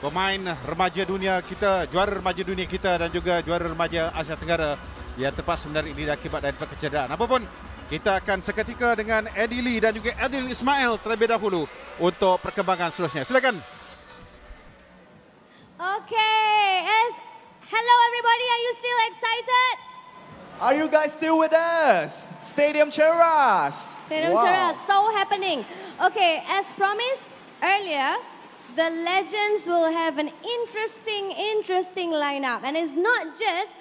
pemain remaja dunia kita, juara remaja dunia kita dan juga juara remaja Asia Tenggara yang terpaksa menarik diri akibat daripada kecederaan. Apapun, kita akan seketika dengan Eddie Lee dan juga Adil Ismail terlebih dahulu untuk perkembangan seterusnya. Silakan. Okay, as hello everybody, are you still excited? Are you guys still with us? Stadium Cheras. Stadium wow. Cheras, so happening. Okay, as promised earlier, the legends will have an interesting, interesting lineup, and it's not just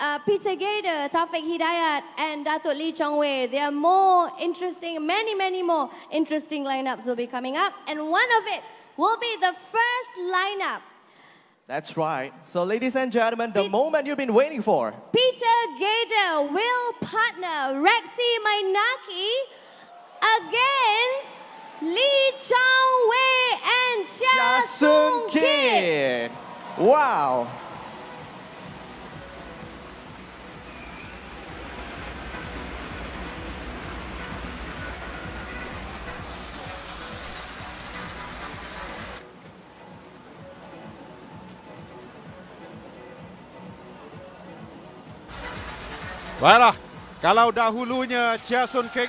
uh, Peter Gader, Taufik Hidayat, and Datuk Lee Chong Wei. There are more interesting, many, many more interesting lineups will be coming up, and one of it will be the first lineup that's right. So, ladies and gentlemen, the Pe moment you've been waiting for. Peter Gader will partner Rexy Mainaki against Lee Chong Kit. Wow. Baiklah, kalau dahulunya Chia Sun Kek,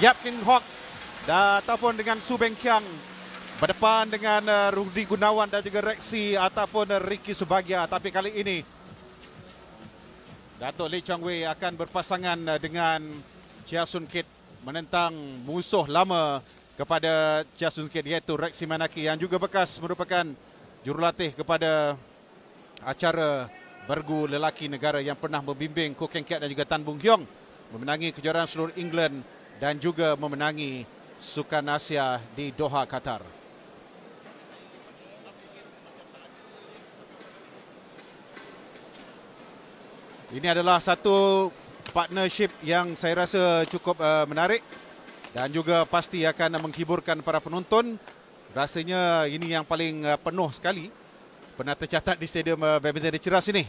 Yap King Hok dan ataupun dengan Su Beng Kiang berdepan dengan uh, Rudy Gunawan dan juga Rexy ataupun uh, Ricky Subagia. Tapi kali ini Datuk Lee Chong Wei akan berpasangan uh, dengan Chia Sun Kit menentang musuh lama kepada Chia Sun Kit iaitu Rexy Manaki yang juga bekas merupakan jurulatih kepada acara bergu lelaki negara yang pernah membimbing Ko Keng Kiat dan juga Tan Bung Hiong memenangi kejuaraan seluruh England dan juga memenangi Sukan Asia di Doha, Qatar. Ini adalah satu partnership yang saya rasa cukup uh, menarik dan juga pasti akan menghiburkan para penonton. Rasanya ini yang paling uh, penuh sekali pernah tercatat di Stadium uh, Badminton di Ceras ini.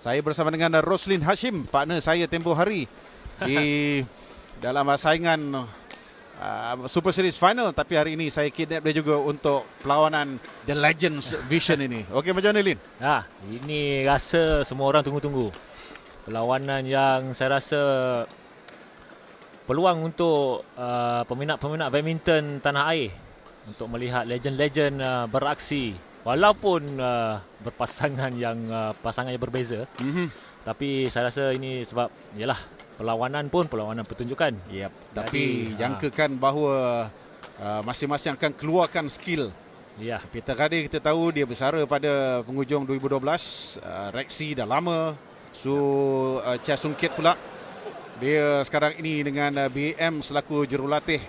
Saya bersama dengan Roslin Hashim, partner saya tempoh hari di dalam saingan uh, Super Series Final. Tapi hari ini saya kidnap dia juga untuk perlawanan The Legends Vision ini. Okey, macam mana Lin? Ha, ini rasa semua orang tunggu-tunggu. Perlawanan yang saya rasa peluang untuk uh, peminat-peminat badminton tanah air untuk melihat legend-legend uh, beraksi walaupun uh, berpasangan yang uh, pasangan yang berbeza mm-hmm. tapi saya rasa ini sebab yalah perlawanan pun perlawanan pertunjukan yep. tapi Jadi, jangkakan uh, bahawa uh, masing-masing akan keluarkan skill Ya. Peter Kadi kita tahu dia bersara pada penghujung 2012. Uh, Rexy dah lama. Su uh, Chia Sung Kit pula. Dia sekarang ini dengan uh, BM selaku jurulatih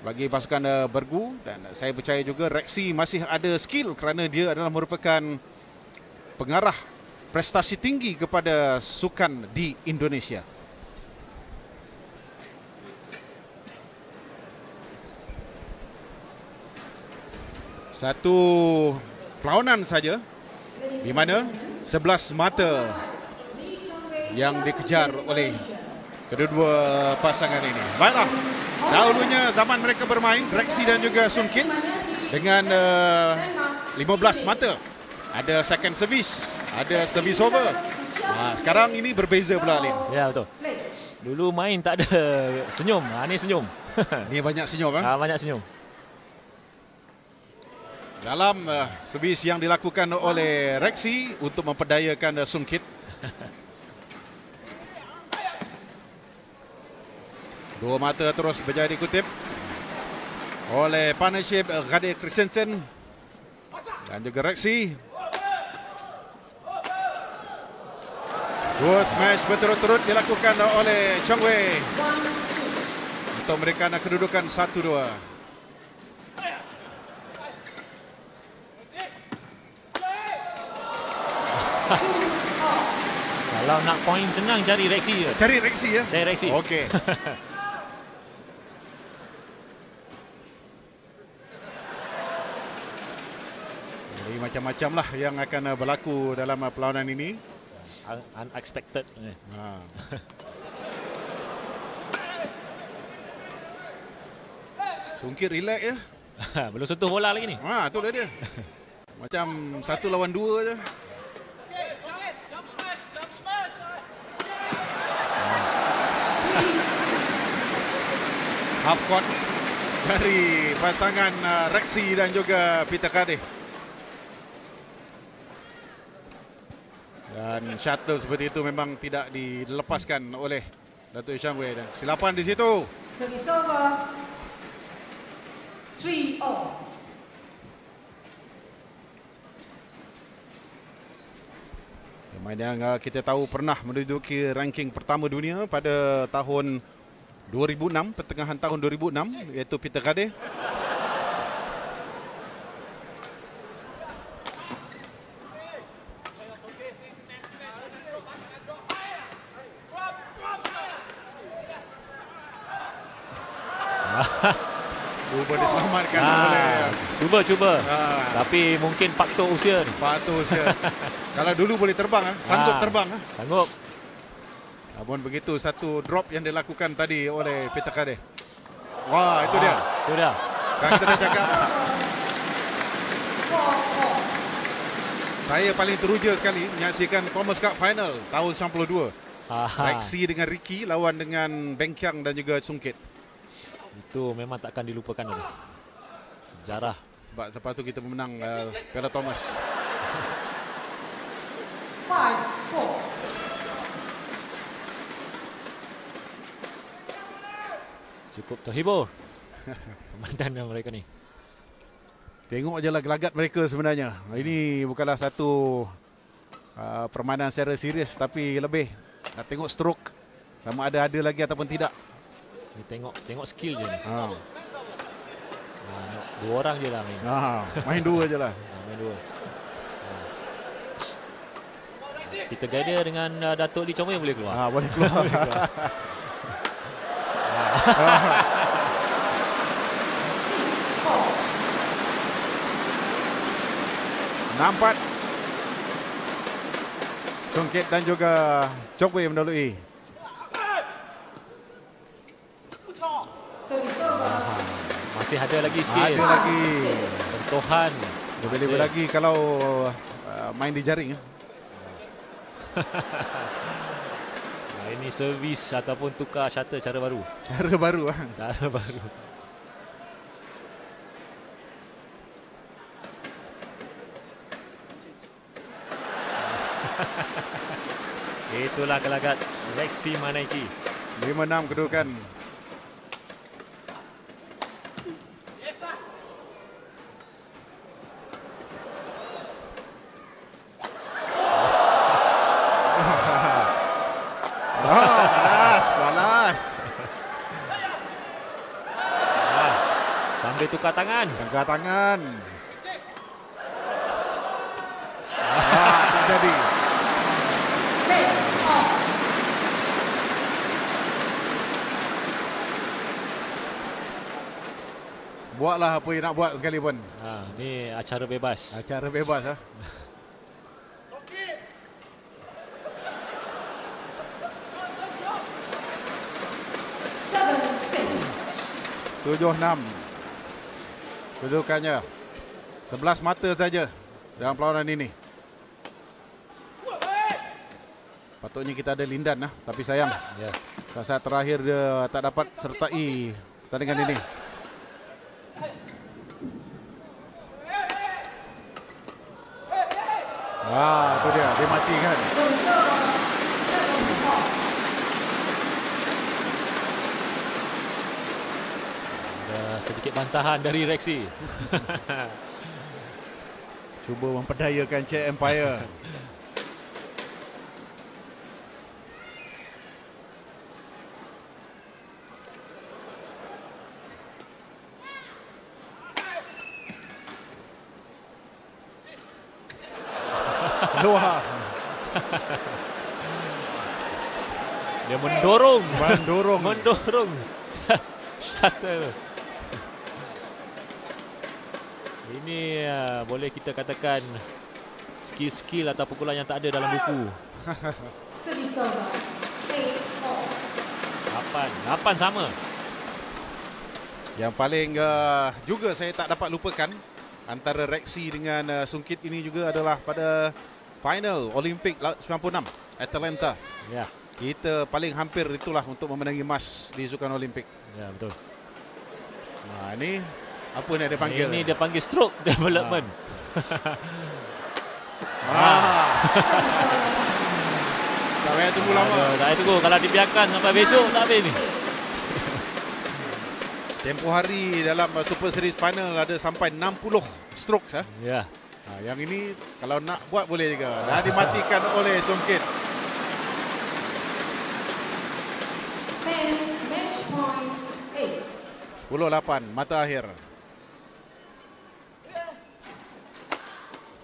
bagi pasukan uh, bergu dan saya percaya juga Rexy masih ada skill kerana dia adalah merupakan pengarah prestasi tinggi kepada sukan di Indonesia. Satu perlawanan saja di mana sebelas mata yang dikejar oleh kedua-dua pasangan ini. Baiklah. Dahulunya zaman mereka bermain Rexy dan juga Sun Kin dengan uh, 15 mata. Ada second service, ada service over. Ha, sekarang ini berbeza pula Lin. Ya betul. Dulu main tak ada senyum. Ha ni senyum. Ni banyak senyum eh? Ha banyak senyum. Dalam uh, servis yang dilakukan oleh Rexy untuk memperdayakan uh, Sun Dua mata terus berjaya dikutip oleh partnership Gade Christensen dan juga Rexy. Dua smash berturut-turut dilakukan oleh Chong Wei untuk nak kedudukan satu dua. Kalau nak poin senang cari Rexy je. Cari Rexy ya. Cari Rexy. Okey. macam-macam lah yang akan uh, berlaku dalam uh, perlawanan ini. Unexpected. Ha. Sungkit relax ya. Belum sentuh bola lagi ni. Ha, tu dia. Macam satu lawan dua je. Half court dari pasangan uh, Rexy dan juga Peter Kadeh. Dan shuttle seperti itu memang tidak dilepaskan oleh Datuk Isham Wei. Dan silapan di situ. Service over. 3 all. Pemain yang uh, kita tahu pernah menduduki ranking pertama dunia pada tahun 2006, pertengahan tahun 2006 iaitu Peter Kadeh. Cuba diselamatkan oleh Ah, cuba cuba. Ah. Tapi mungkin faktor usia ni. Pak Usia. Kalau dulu boleh terbang, ah, sanggup Ah, terbang. ah. Sanggup. Namun begitu satu drop yang dilakukan tadi oleh Peter Kadeh. Wah, itu dia. Ah, Itu dia. Kan kita dah cakap. Saya paling teruja sekali menyaksikan Thomas Cup Final tahun 92. Ah, Rexy dengan Ricky lawan dengan Beng Kiang dan juga Sungkit. Itu memang takkan dilupakan itu. Sejarah. Sebab lepas tu kita menang uh, Piala Thomas. 5 4. Cukup terhibur. Pemandangan mereka ni. Tengok je lah gelagat mereka sebenarnya. Ini bukanlah satu uh, permainan secara serius tapi lebih nak tengok stroke sama ada ada lagi ataupun tidak. Ni tengok tengok skill je ni. Ha. Ah, dua orang je lah main. Ha, main dua je lah. Ah, main dua. Ah. Peter Gaider dengan uh, Datuk Lee Chong Wei boleh keluar. Ha, boleh keluar. Nampak Songket dan juga Chokwe mendalui. Service Masih ada lagi skill. Ada lagi. Sentuhan. Lebih-lebih Masih. lagi kalau uh, main di jaring. eh. Ah, ini servis ataupun tukar shuttle cara baru. Cara baru. ah. Cara baru. Itulah gelagat Rexy Manaiki. 5-6 kedudukan. Ah, balas, balas. Ah, sambil tukar tangan. Tengah tangan. Ah, tak jadi. 6 all. Buatlah apa yang nak buat sekalipun. Ha, ni acara bebas. Acara bebas ah. Seven six. 7-6. Kedudukannya 11 mata saja dalam perlawanan ini. Patutnya kita ada Lindan lah, tapi sayang Ya. saat terakhir dia tak dapat sertai pertandingan ini. Wah, itu dia, dia mati kan. Service over. Seven all. Ada sedikit bantahan dari Rexy. Cuba memperdayakan Cik Empire. Luar Dia mendorong. mendorong mendorong shuttle. Ini uh, boleh kita katakan skill-skill atau pukulan yang tak ada dalam buku. Service over. Eight all. 8, 8 sama. Yang paling uh, juga saya tak dapat lupakan antara Rexy dengan uh, Sungkit ini juga adalah pada final Olimpik la- 96 Atlanta. Ya, Kita paling hampir itulah untuk memenangi emas di Sukan Olimpik. ya betul. Nah, ini apa ni dia panggil? Ini dia panggil stroke development. Ah. tak payah tunggu lama. Aduh, tak payah tunggu. Kalau dibiarkan sampai besok tak habis ni. Tempoh hari dalam uh, Super Series final ada sampai 60 strokes. Ha? Ya. Ha, yang ini kalau nak buat boleh juga. Dah dimatikan oleh Songkit. Match point 8. 10-8 mata akhir.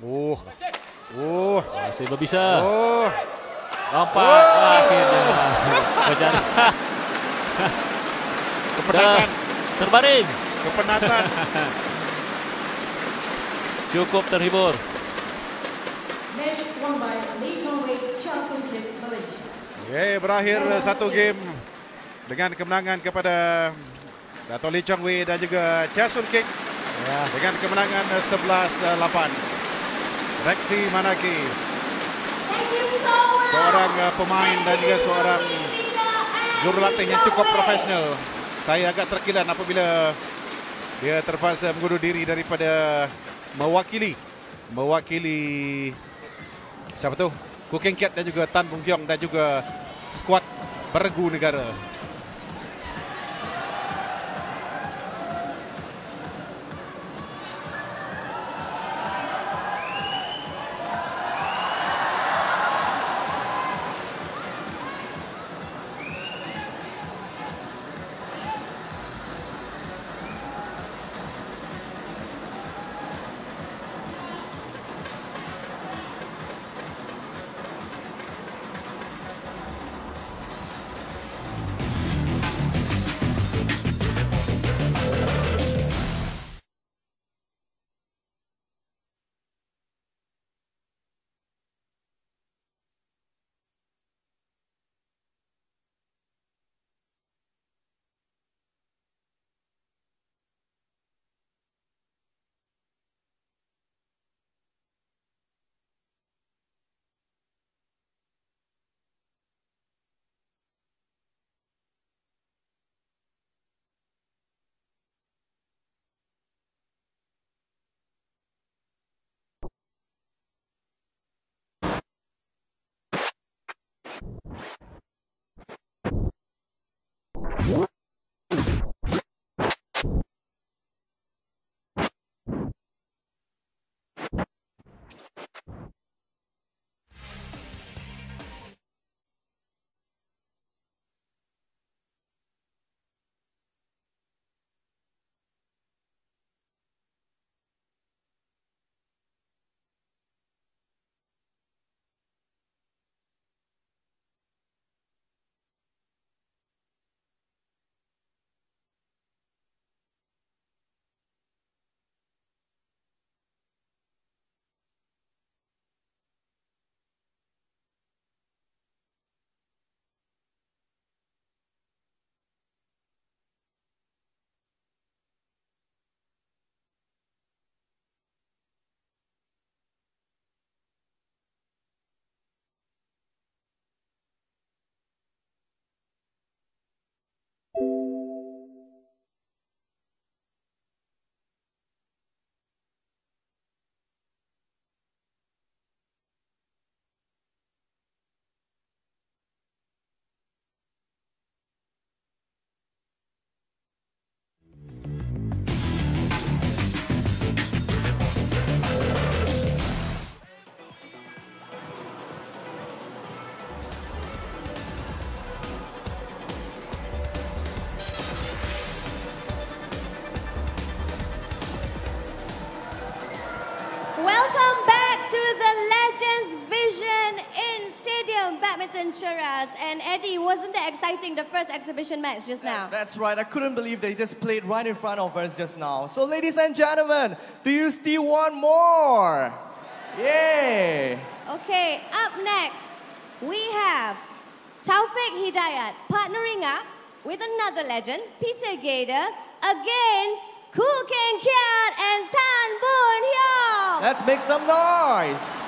Oh. Oh. Masih berbisa. Oh. Nampak akhirnya. Berjalan. Kepenatan. Terbaring. Kepenatan. Cukup terhibur. Match won by Lee Chong-wei, Chia Sung-kit, Malaysia. Okay, berakhir satu game dengan kemenangan kepada Dato' Lee Chong Wei dan juga Chia Sun Kik Ya. dengan kemenangan 11-8. Rexy Manaki, seorang uh, pemain dan juga seorang jurulatih yang cukup profesional. Saya agak terkilan apabila dia terpaksa mengundur diri daripada mewakili mewakili siapa tu? Ku Keng Kiat dan juga Tan Bung Kiong dan juga skuad beregu negara. Cheras. And Eddie, wasn't that exciting, the first exhibition match just now? That's right. I couldn't believe they just played right in front of us just now. So, ladies and gentlemen, do you still want more? Yay! Okay, up next, we have Taufik Hidayat partnering up with another legend, Peter Gader, against Koo Keng Kiat and Tan Boon Hyung. Let's make some noise.